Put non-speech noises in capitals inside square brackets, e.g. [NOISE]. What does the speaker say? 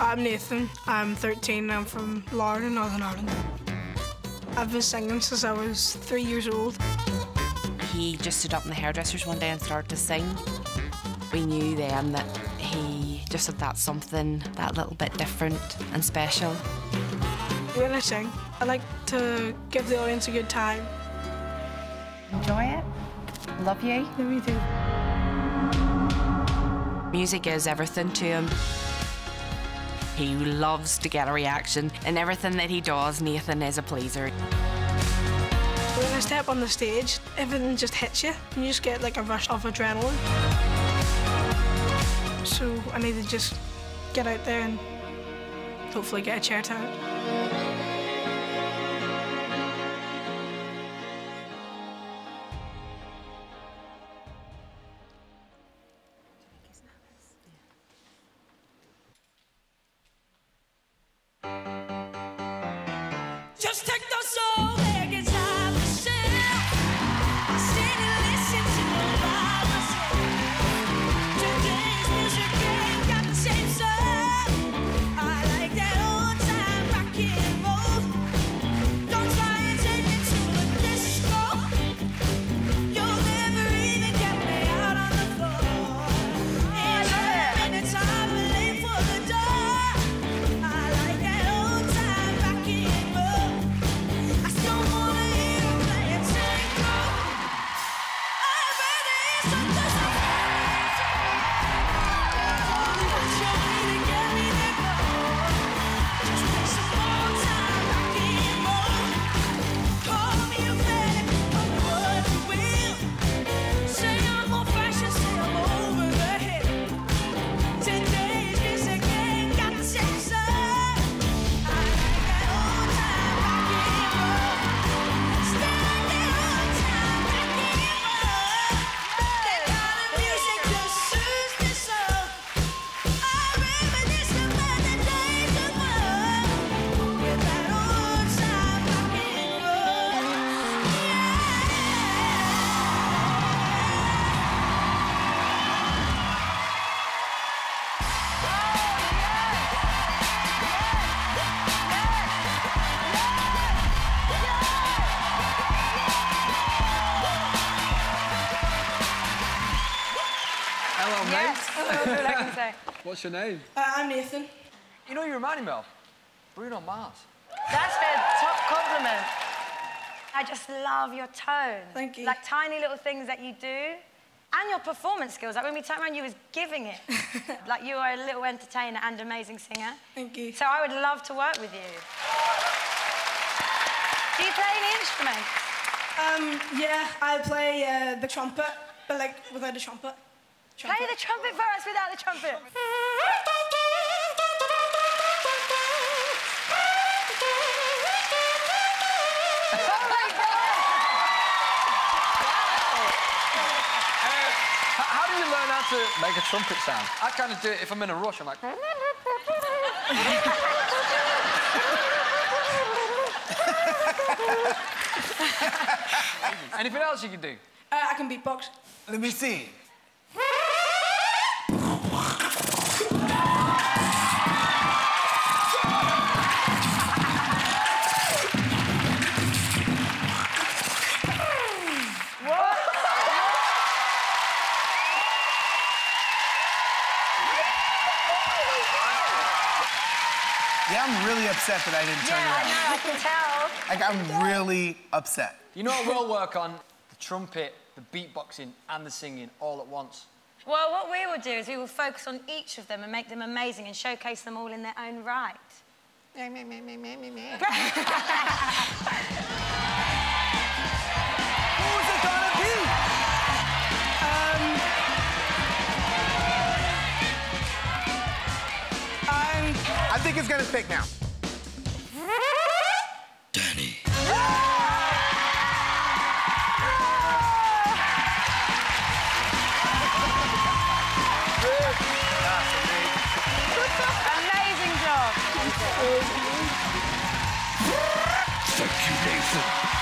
I'm Nathan. I'm 13 I'm from Larne, Northern Ireland. I've been singing since I was three years old. He just stood up in the hairdressers one day and started to sing. We knew then that he just had that something that little bit different and special. When I sing, I like to give the audience a good time. Enjoy it. Love you. Yeah, me too. Music is everything to him. He loves to get a reaction, and everything that he does, Nathan is a pleaser. When I step on the stage, everything just hits you. and You just get like a rush of adrenaline. So I need to just get out there and hopefully get a chair time. Hello, Yes, mate. that's all I can say. [LAUGHS] What's your name? Uh, I'm Nathan. You know, you remind me of Bruno Mars. That's a top compliment. I just love your tone. Thank you. Like tiny little things that you do. And your performance skills. Like when we turned around, you was giving it. [LAUGHS] like you are a little entertainer and amazing singer. Thank you. So I would love to work with you. Do you play any instruments? Um, yeah, I play uh, the trumpet, but like without a trumpet. Play the trumpet for us without the trumpet. H- how do you learn how to make a trumpet sound? I kind of do it if I'm in a rush. I'm like, [LAUGHS] [LAUGHS] anything else you can do? Uh, I can beatbox. Let me see. Yeah, I'm really upset that I didn't turn Yeah, I around. know, I can tell. Like, I'm really upset. You know what we'll work on? The trumpet, the beatboxing, and the singing all at once. Well, what we will do is we will focus on each of them and make them amazing and showcase them all in their own right. [LAUGHS] I think it's gonna pick now. Danny. Amazing job. Thank you, Nathan.